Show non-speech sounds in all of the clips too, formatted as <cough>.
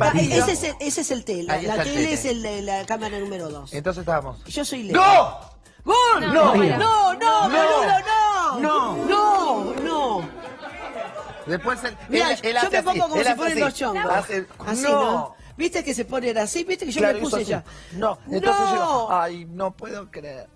Ah, ese, es el, ese es el tele. Ahí La está el tele tele. es el de la cámara número 2. Entonces estábamos. Yo soy Leo. ¡No! ¡Gol! No, no, no, no, No. boludo, no. No. No, no. Después él, Mira, él- él yo hace me pongo como él si hace fueran así. los chongos. Hace- Así, no. ¿no? ¿Viste que se ponen así? ¿Viste que yo Claro, me hizo puse así. ya? No, entonces No. yo, ay, no puedo creer.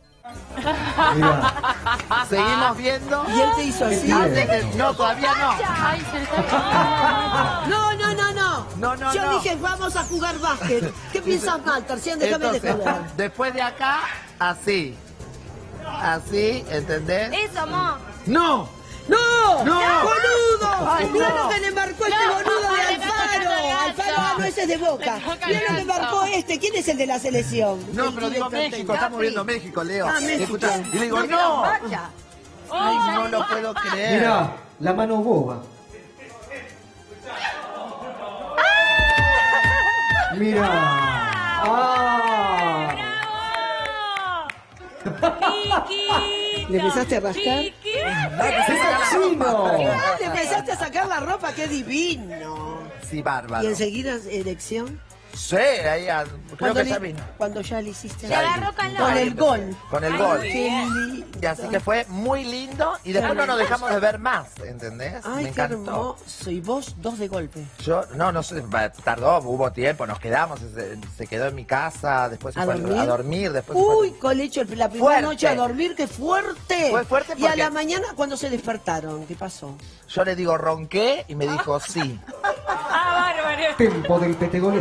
Mira, Seguimos viendo. ¿Y él te hizo así? Antes no, todavía no. Ay, se le está No, no, no, no. No, no, Yo no. dije, vamos a jugar básquet. ¿Qué <laughs> piensas mal, Tercián? Déjame de Entonces, después de acá, así. Así, ¿entendés? Eso, mo. ¡No! ¡No! No. ¡Boludo! Ay, Mirá no. lo que le marcó este No, boludo de le Alfaro. Alfaro de Boca. Le Mirá lo que marcó este. ¿Quién es el de la selección? No, pero digo México, estamos viendo México, Leo. Ah, México. Escuchá, y le digo, no. Ay, no lo puedo creer. mira, la mano boba. Mira. Ah. Chiquito. ¿Le empezaste a rascar? ¡Chino! Le empezaste a sacar la ropa, qué divino. Sí, bárbaro. Y enseguida elección. Sí, ahí ah, creo Cuando que le- ya vino. Cuando ya le hiciste. Se agarró calor. Con el gol. Con el Ay, gol. Qué lindo. Y así que fue muy lindo y después no nos dejamos de ver más, ¿entendés? Ay, Me qué encantó. hermoso. Y vos, dos de golpe. Yo, no, no sé, va, tardó, hubo tiempo, nos quedamos, se, se quedó en mi casa, después se ¿A fue dormir? a dormir, después se fue- Uy, colecho, la primera Fuerte. noche a dormir, qué fuerte. Fue fuerte Y a porque- la mañana, cuando se despertaron? ¿Qué pasó? Yo le digo, ronqué y me dijo sí. <laughs> Ah, bárbaro. Tempo del petegol